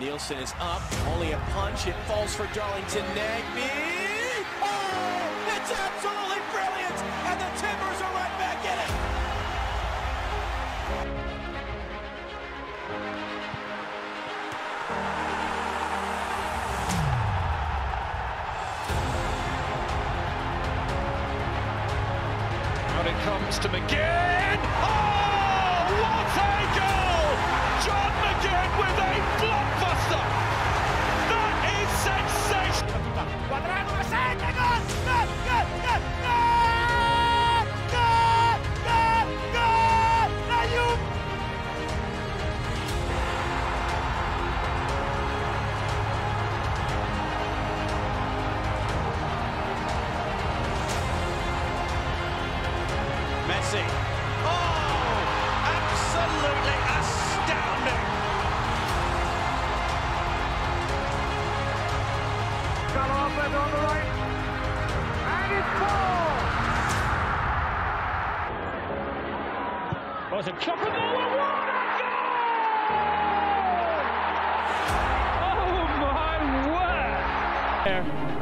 Nielsen is up, only a punch. It falls for Darlington Nagbe. Oh, it's absolutely brilliant, and the Timbers are right back in it. When it comes to McGinn.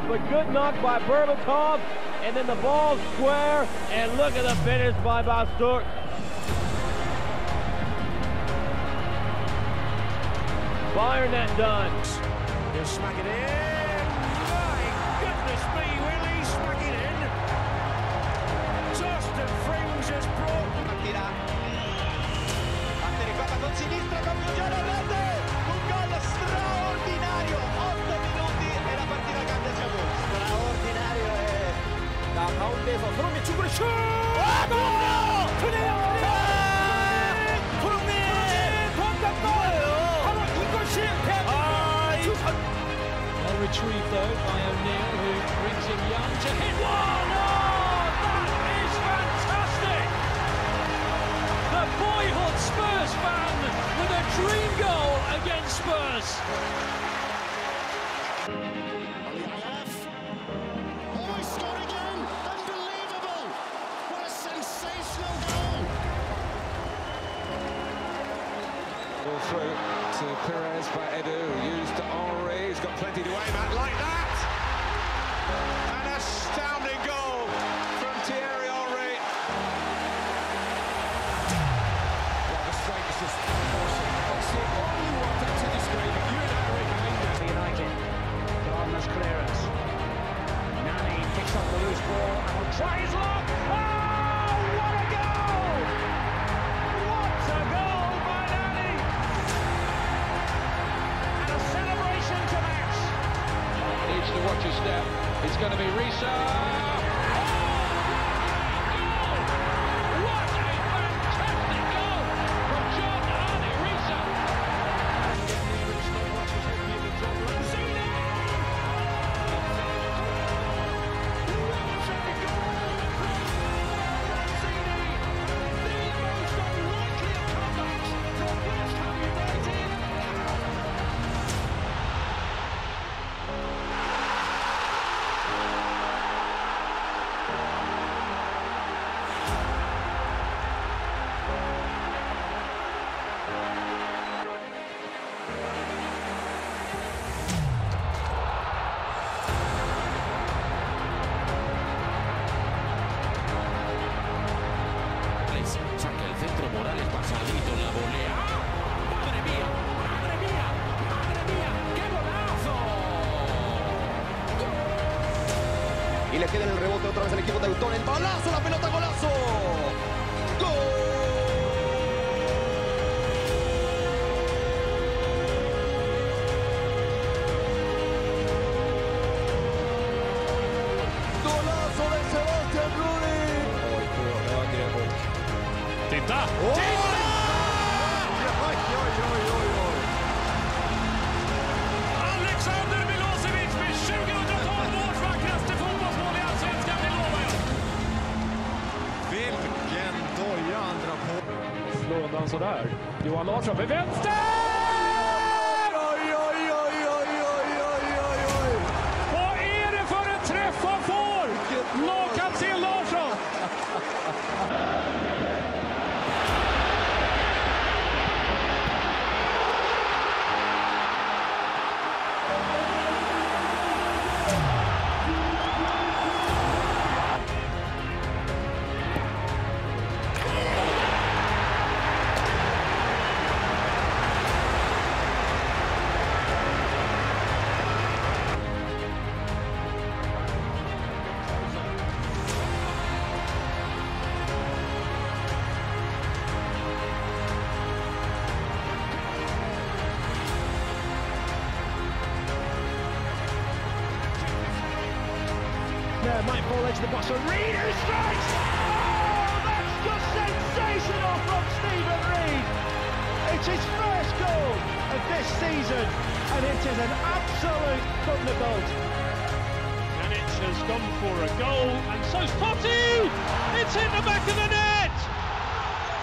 but good knock by Berbatov, and then the ball square, and look at the finish by Bastur. Fire net done. They'll smack it in. retrieve though by O'Neill who brings it young to hit one. Oh, that is fantastic! The boyhood Spurs fan with a dream goal against Spurs. through to Pires by Edu, used to Henry, he's got plenty to aim at like that! An astounding goal. shot. con el balazo, la pelota golazo. Golazo de Sebastián Bruni. Titta! Oh! sådär. Johan Larsson med vänster! There, might fall into the box. And Reid who strikes! Oh, that's just sensational from Steven Reid! It's his first goal of this season, and it is an absolute thunderbolt. Pjanic has gone for a goal, and so's Totti! It's in the back of the net!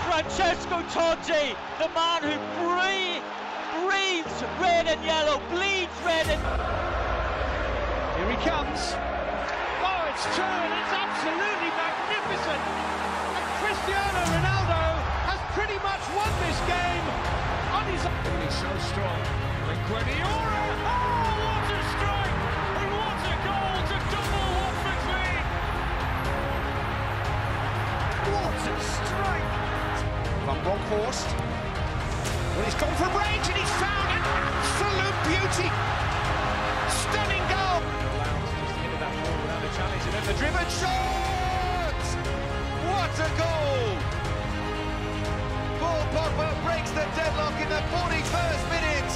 Francesco Totti, the man who breathe, breathes red and yellow, bleeds red and... Here he comes. It's true, and it's absolutely magnificent. And Cristiano Ronaldo has pretty much won this game on his own. He's so strong. Linguadiora! Oh, what a strike! And what a goal to double Watford's lead! What a strike! Van Bronckhorst. Well, he's gone for range and he's found an absolute beauty. Challenge, and then the driven shot! What a goal! Paul Pogba breaks the deadlock in the 41st minute.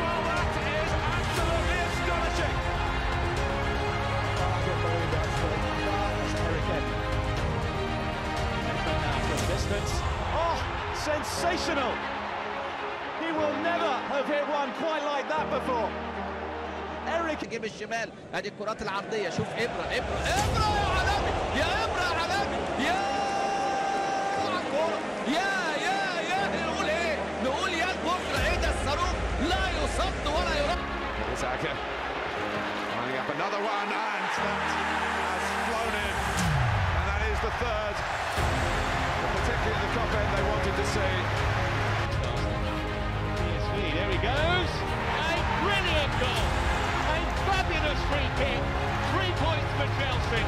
Well, that is absolutely astonishing. Distance. Oh, sensational! He will never have hit one quite like that before. Eric جيب الشمال ادي الكرات العرضيه شوف ابره ابره ابره يا عالمي يا ابره يا عالمي يا على الكوره يا يا يا نقول ايه نقول يا البكره ايه ده الصاروخ لا يصد ولا يرد Zaka lining up another one, and that has flown in, and that is the third, particularly at the top end they wanted to see. Free kick! Three points for Chelsea!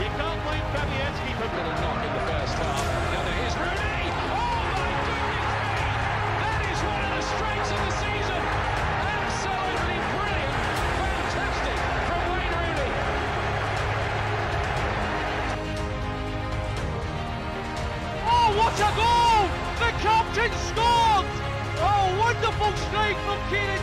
You can't blame Fabianski for a knock in the first half. Now there is Rooney! Oh my goodness me! That is one of the strikes of the season! Absolutely brilliant! Fantastic from Wayne Rooney! Oh, what a goal! The captain scores! Oh, wonderful strike from Kieran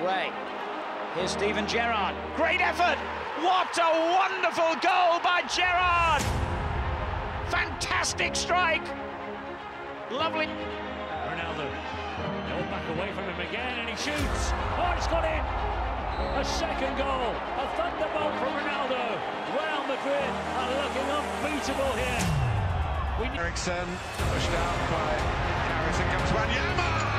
away. Here's Steven Gerrard. Great effort! What a wonderful goal by Gerrard! Fantastic strike! Lovely. Ronaldo. They'll back away from him again and he shoots. Oh, it's got in! A second goal. A thunderbolt from Ronaldo. Real Madrid are looking unbeatable here. We need Eriksen pushed out by Harrison comes Wanyama.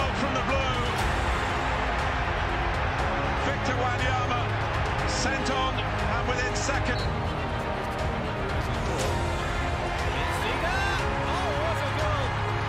Bolt from the blue. Victor Wanyama sent on and within second. Benfica. Oh, what a goal.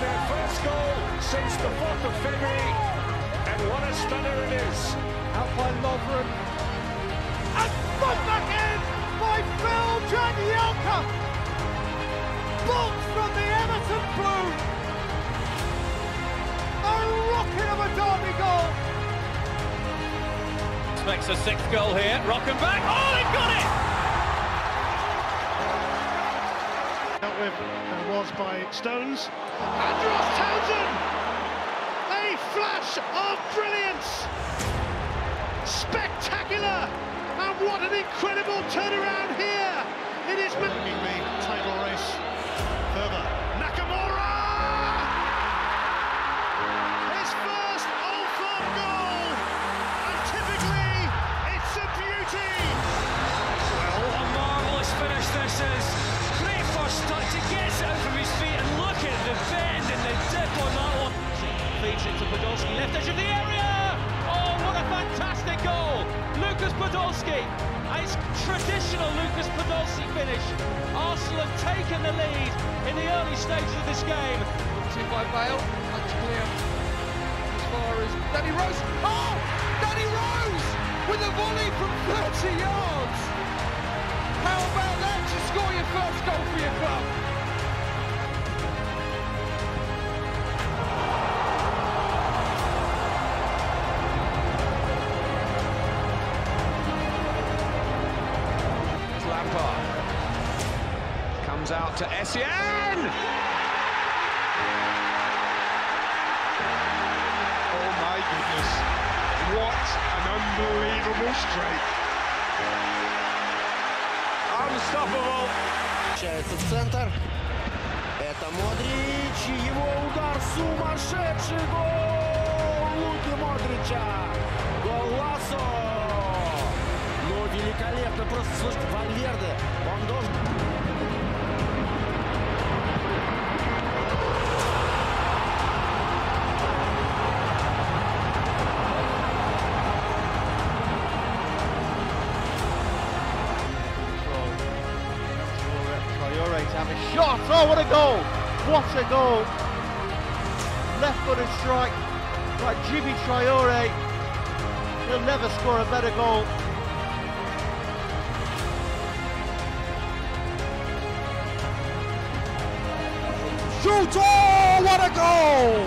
Their first goal since the 4th of February, and what a stunner it is. Out by Lovren. And put back in by Phil Jagielka. Bolt from the Everton blue. A rocket of a derby goal. Makes a sixth goal here. Rocking back. Oh, he got it! Dealt with and was by Stones. And Ross Townsend! A flash of brilliance! Spectacular! And what an incredible turnaround here! It is making the title race further. Nakamura! His first Old Firm goal! And typically, it's a beauty! Well, what a marvellous finish this is. Great first touch. He gets it out bend and the dip on that one. Feeds it to Podolski, left edge of the area. Oh, what a fantastic goal. Lucas Podolski. It's traditional Lucas Podolski finish. Arsenal have taken the lead in the early stages of this game. In by Bale, much clear as far as Danny Rose. Oh, Danny Rose with a volley from 30 yards. How about that to score your first goal for your club? Lampard comes out to Essien. Oh my goodness! What an unbelievable strike! Unstoppable. Получается центр. Это Модрич. Его удар сумасшедший гол Луки Модрича. Голласо. Ну, великолепно. Просто, слушайте, Вальверде. Он должен... Traore to have a shot. Oh, what a goal! What a goal! Left-footed strike by Jimmy Traore. He'll never score a better goal. Shoot! Oh, what a goal!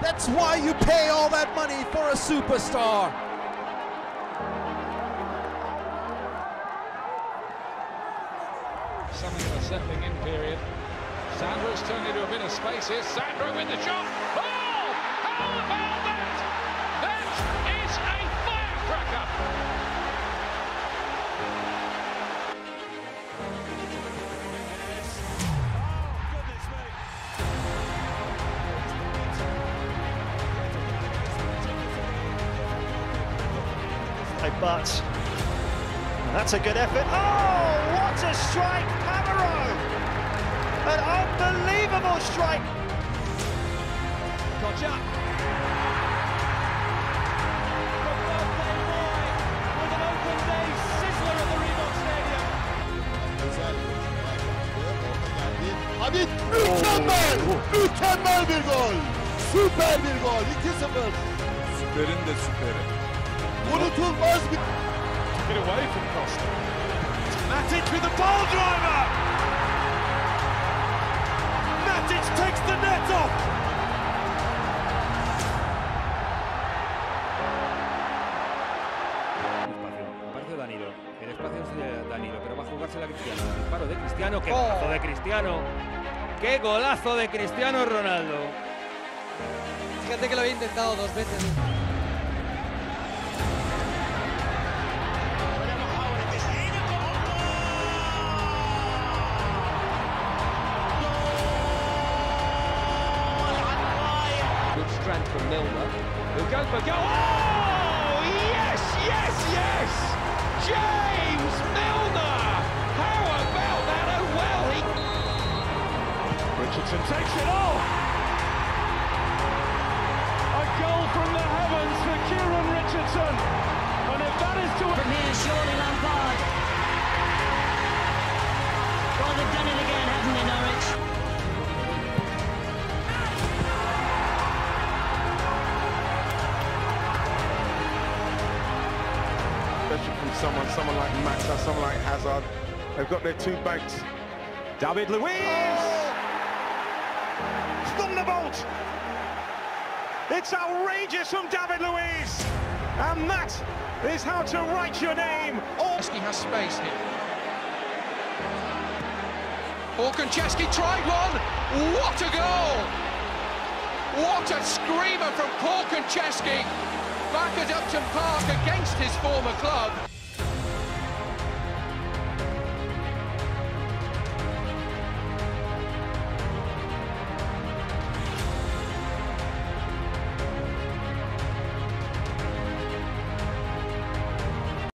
That's why you pay all that money for a superstar. Something of a settling in period. Sandro's turned into a bit of space here. Sandro with the shot. Oh! But that's a good effort. Oh, what a strike, Camero! An unbelievable strike. Gotcha. With an open day sizzler at the Reebok Stadium. Hamit mükemmel! Mükemmel bir gol! Süper bir gol! 2-0. Süperin de süperi. Unutulmaz bir... Get away from Costa. Matic with the ball driver! Matic takes the net off! Espacio Danilo. El espacio es de Danilo, pero va a jugársela Cristiano. El disparo de Cristiano. ¡Qué golazo de Cristiano! ¡Qué golazo de Cristiano Ronaldo! Fíjate que lo había intentado dos veces. For goal. Oh, yes, yes, yes! James Milner! How about that? Oh, well, he... Richardson takes it off! Someone like Maxa, someone like Hazard. They've got their two banks. David Luiz! Oh! Thunderbolt! It's outrageous from David Luiz! And that is how to write your name. He has space here. Orkoncheski tried one. What a goal! What a screamer from Paul Konchesky back at Upton Park against his former club.